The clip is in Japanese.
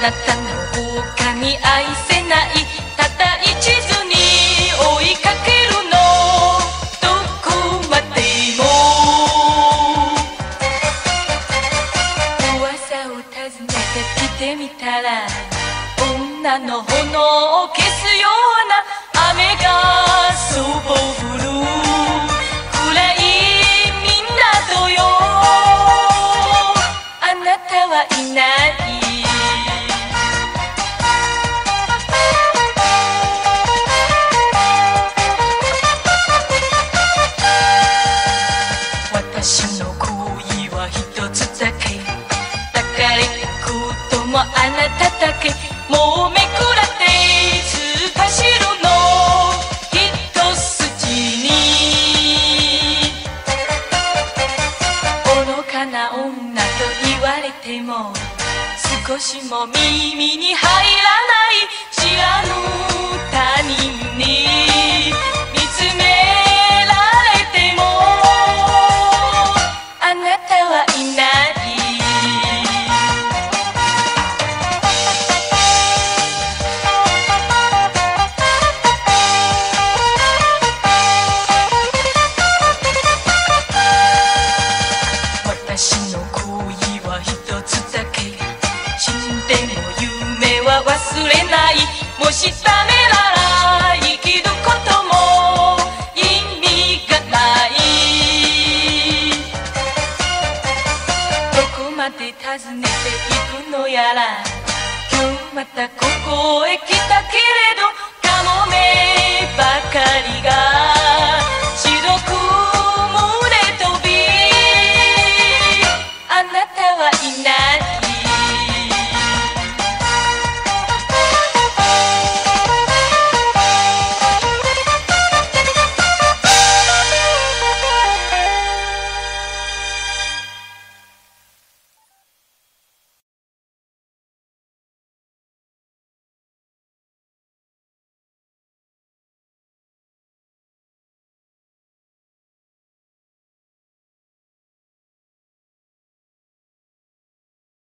なたの。他に愛せないただ一途に追いかけるの。どこまでも。噂を尋ねてきてみたら女の炎を消すような雨がそぼ降る。暗い港よ。あなたはいないな女と言われても少しも耳に入らもしダメなら生きることも意味がない。どこまで訪ねていくのやら。今日またここへ来たけれど。